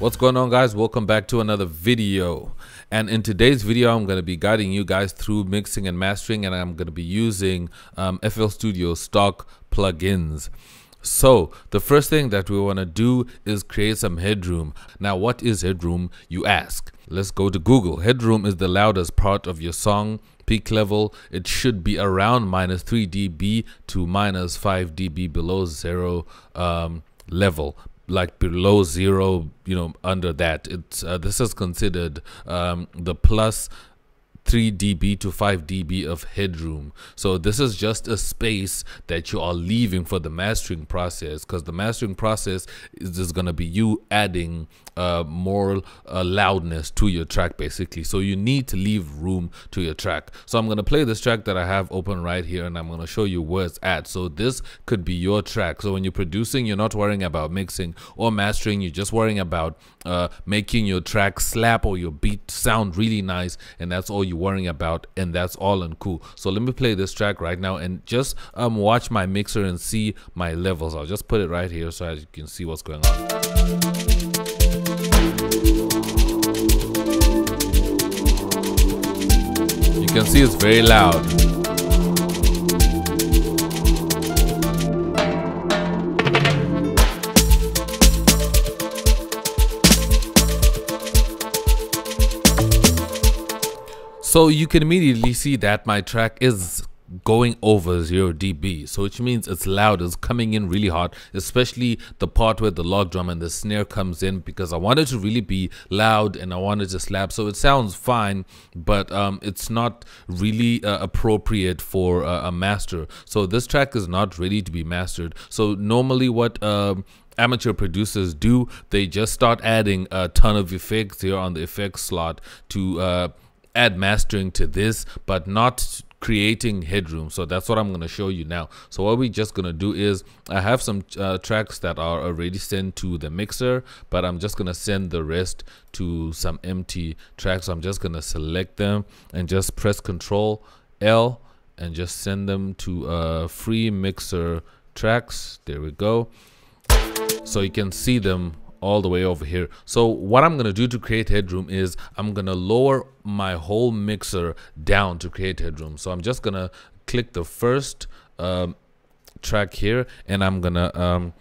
What's going on guys? Welcome back to another video. And in today's video, I'm going to be guiding you guys through mixing and mastering and I'm going to be using um, FL Studio stock plugins. So the first thing that we want to do is create some headroom. Now what is headroom you ask? Let's go to Google. Headroom is the loudest part of your song peak level it should be around minus 3 dB to minus 5 dB below zero um, level like below zero you know under that. It's uh, this is considered um, the plus 3 dB to 5 dB of headroom. So this is just a space that you are leaving for the mastering process because the mastering process is just going to be you adding uh, more uh, loudness to your track basically. So you need to leave room to your track. So I'm going to play this track that I have open right here and I'm going to show you where it's at. So this could be your track. So when you're producing, you're not worrying about mixing or mastering. You're just worrying about uh, making your track slap or your beat sound really nice. And that's all you're worrying about. And that's all and cool. So let me play this track right now and just um, watch my mixer and see my levels. I'll just put it right here so as you can see what's going on. You can see it's very loud. So you can immediately see that my track is going over 0 dB so which means it's loud it's coming in really hot especially the part where the log drum and the snare comes in because I wanted to really be loud and I wanted to slap so it sounds fine but um, it's not really uh, appropriate for uh, a master. So this track is not ready to be mastered. So normally what um, amateur producers do they just start adding a ton of effects here on the effects slot to uh, add mastering to this but not creating headroom. So that's what i'm going to show you now. So what we're just going to do is i have some uh, tracks that are already sent to the mixer but i'm just going to send the rest to some empty tracks. So i'm just going to select them and just press control l and just send them to uh, free mixer tracks. There we go. So you can see them all the way over here. So what i'm going to do to create headroom is i'm going to lower my whole mixer down to create headroom. So i'm just going to click the first um, track here and i'm going to um,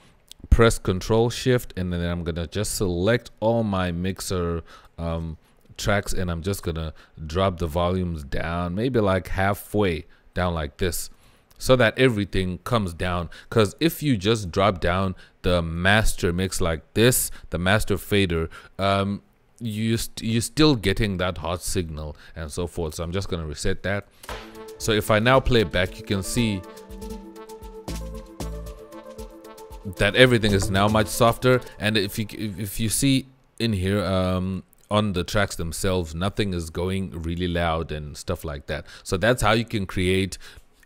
press control shift and then i'm going to just select all my mixer um, tracks and i'm just going to drop the volumes down maybe like halfway down like this so that everything comes down. Because if you just drop down the master mix like this the master fader um you st you're still getting that hot signal and so forth. So i'm just going to reset that. So if i now play back you can see that everything is now much softer. And if you if you see in here um on the tracks themselves nothing is going really loud and stuff like that. So that's how you can create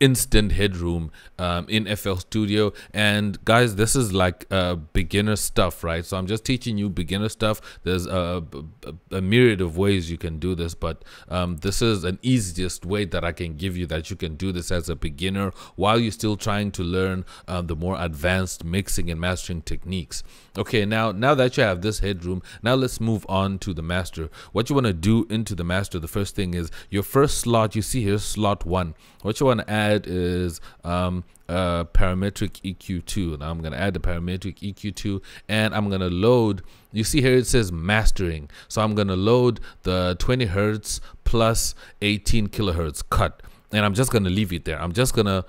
instant headroom um, in FL Studio. And guys, this is like uh, beginner stuff, right? So I'm just teaching you beginner stuff. There's a, a, a myriad of ways you can do this, but um, this is an easiest way that I can give you that you can do this as a beginner while you're still trying to learn uh, the more advanced mixing and mastering techniques. Okay, now now that you have this headroom, now let's move on to the master. What you want to do into the master, the first thing is your first slot. You see here, slot one. What you want to add add is um, parametric EQ2. Now I'm going to add the parametric EQ2 and I'm going to load. You see here it says mastering. So I'm going to load the 20 hertz plus 18 kilohertz cut. And I'm just going to leave it there. I'm just going to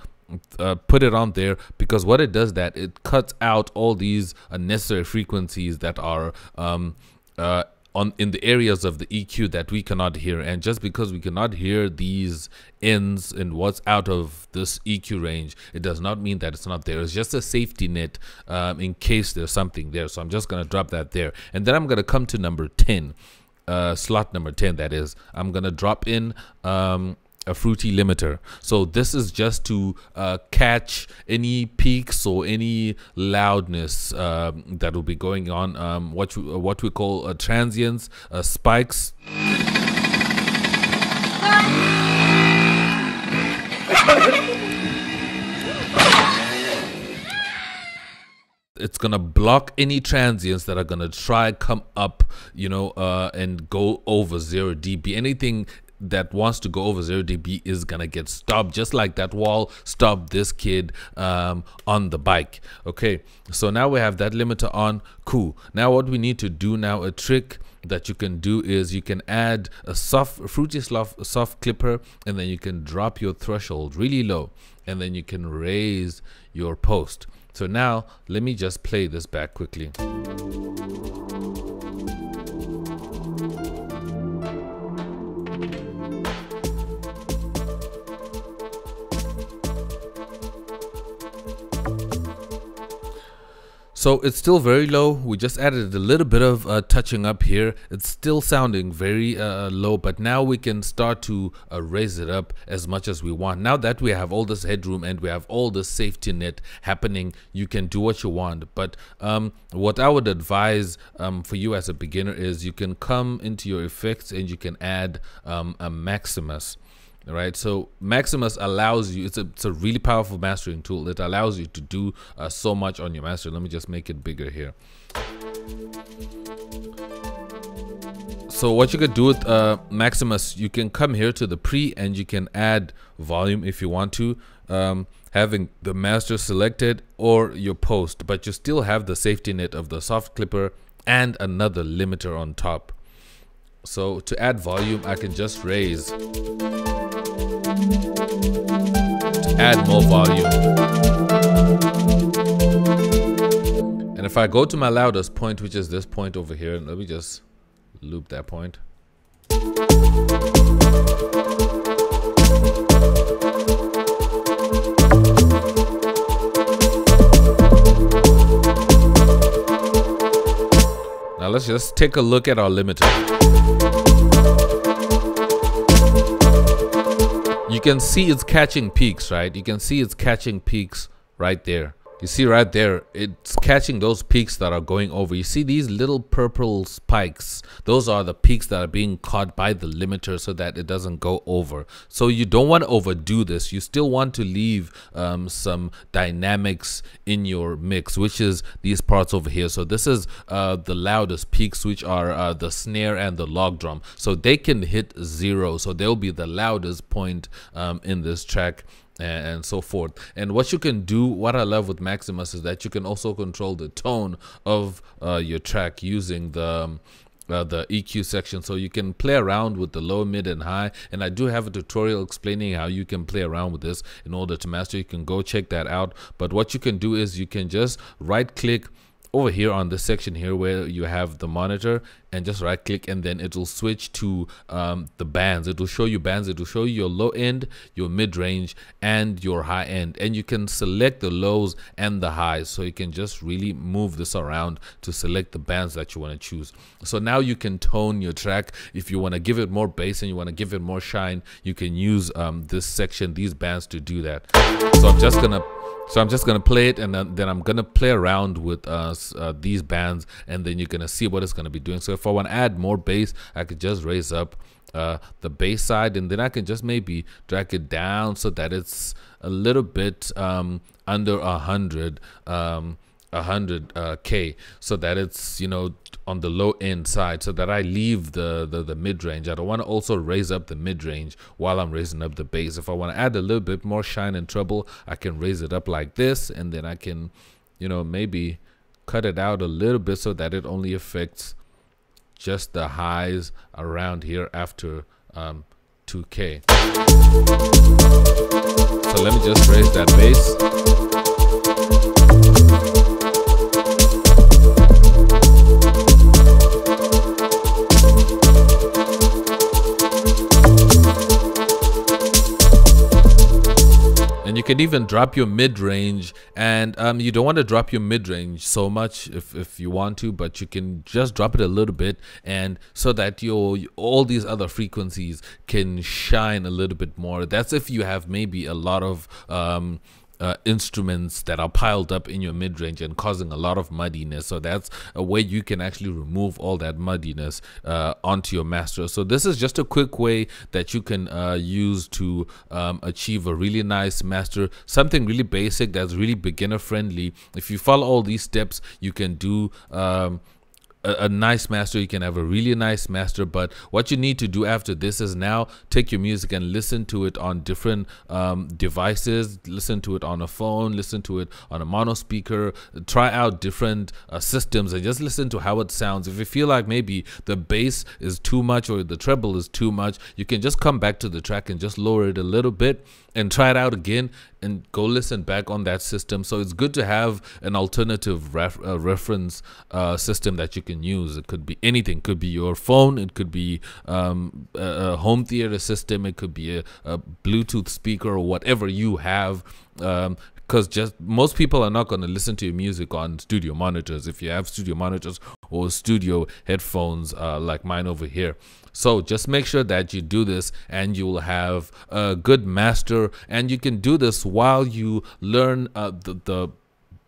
uh, put it on there because what it does that it cuts out all these unnecessary frequencies that are um, uh, on in the areas of the EQ that we cannot hear. And just because we cannot hear these ends and what's out of this EQ range it does not mean that it's not there. It's just a safety net um, in case there's something there. So I'm just gonna drop that there. And then I'm gonna come to number 10 uh, slot number 10 that is. I'm gonna drop in um, a fruity limiter. So this is just to uh, catch any peaks or any loudness um, that will be going on um, what we, uh, what we call uh, transients uh, spikes. It's gonna block any transients that are gonna try come up you know uh, and go over 0 dB. Anything that wants to go over 0 dB is gonna get stopped just like that wall stopped this kid um, on the bike okay? So now we have that limiter on cool. Now what we need to do now a trick that you can do is you can add a soft fruity soft, soft clipper and then you can drop your threshold really low and then you can raise your post. So now let me just play this back quickly So it's still very low. We just added a little bit of uh, touching up here. It's still sounding very uh, low, but now we can start to uh, raise it up as much as we want. Now that we have all this headroom and we have all this safety net happening, you can do what you want. But um, what I would advise um, for you as a beginner is you can come into your effects and you can add um, a Maximus right? So maximus allows you it's a, it's a really powerful mastering tool. That allows you to do uh, so much on your master. Let me just make it bigger here. So what you could do with uh, maximus you can come here to the pre and you can add volume if you want to um, having the master selected or your post but you still have the safety net of the soft clipper and another limiter on top. So to add volume I can just raise to add more volume. And if I go to my loudest point, which is this point over here, let me just loop that point. Now let's just take a look at our limiter. You can see it's catching peaks, right? You can see it's catching peaks right there. You see right there, it's catching those peaks that are going over. You see these little purple spikes. Those are the peaks that are being caught by the limiter so that it doesn't go over. So you don't want to overdo this. You still want to leave um, some dynamics in your mix, which is these parts over here. So this is uh, the loudest peaks, which are uh, the snare and the log drum. So they can hit zero. So they'll be the loudest point um, in this track and so forth. And what you can do, what I love with Maximus is that you can also control the tone of uh, your track using the um, uh, the EQ section. So you can play around with the low mid and high. And I do have a tutorial explaining how you can play around with this in order to master. You can go check that out. But what you can do is you can just right click over here on this section here where you have the monitor and just right click and then it will switch to um, the bands. It will show you bands. It will show you your low end your mid range and your high end. And you can select the lows and the highs. So you can just really move this around to select the bands that you want to choose. So now you can tone your track. If you want to give it more bass and you want to give it more shine you can use um, this section these bands to do that. So I'm just gonna so I'm just gonna play it and then, I'm gonna play around with uh, uh, these bands and then you're gonna see what it's gonna be doing. So if I want to add more bass, I could just raise up uh, the bass side and then I can just maybe drag it down so that it's a little bit um, under a hundred. Um, 100 uh, k so that it's you know on the low end side so that I leave the the, the mid range I don't want to also raise up the mid range while I'm raising up the bass if I want to add a little bit more shine and treble I can raise it up like this and then I can you know maybe cut it out a little bit so that it only affects just the highs around here after um, 2k so let me just raise that bass can even drop your mid-range and um, you don't want to drop your mid-range so much if, if you want to but you can just drop it a little bit and so that your all these other frequencies can shine a little bit more. That's if you have maybe a lot of um, uh, instruments that are piled up in your mid range and causing a lot of muddiness. So that's a way you can actually remove all that muddiness uh, onto your master. So this is just a quick way that you can uh, use to um, achieve a really nice master, something really basic that's really beginner friendly. If you follow all these steps, you can do um, a, a, nice master. You can have a really nice master but what you need to do after this is now take your music and listen to it on different um, devices. Listen to it on a phone listen to it on a mono speaker. Try out different uh, systems and just listen to how it sounds. If you feel like maybe the bass is too much or the treble is too much you can just come back to the track and just lower it a little bit and try it out again and go listen back on that system. So it's good to have an alternative ref, uh, reference uh, system that you can use. It could be anything. It could be your phone. It could be um, a, a, home theater system. It could be a, a Bluetooth speaker or whatever you have. Um, because just most people are not going to listen to your music on studio monitors if you have studio monitors or studio headphones uh, like mine over here so just make sure that you do this and you will have a good master and you can do this while you learn uh, the, the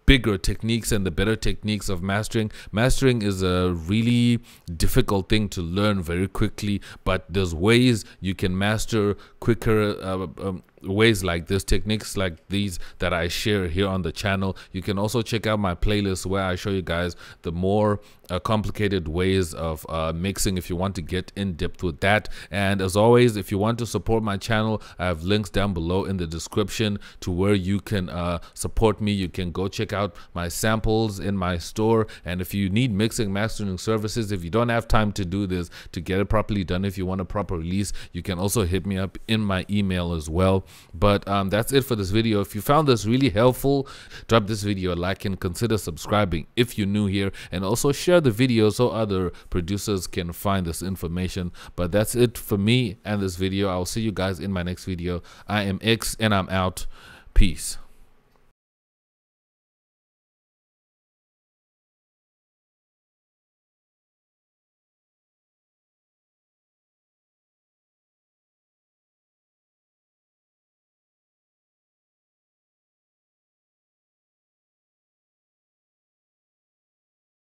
bigger techniques and the better techniques of mastering. Mastering is a really difficult thing to learn very quickly, but there's ways you can master quicker uh, um, ways like this, techniques like these that I share here on the channel. You can also check out my playlist where I show you guys the more uh, complicated ways of uh, mixing if you want to get in depth with that. And as always, if you want to support my channel, I have links down below in the description to where you can uh, support me. You can go check out my samples in my store. And if you need mixing, mastering services, if you don't have time to do this, to get it properly done, if you want a proper release, you can also hit me up in my email as well. But um, that's it for this video. If you found this really helpful, drop this video a like and consider subscribing if you're new here. And also share the video so other producers can find this information. But that's it for me and this video. I'll see you guys in my next video. I am X and I'm out. Peace.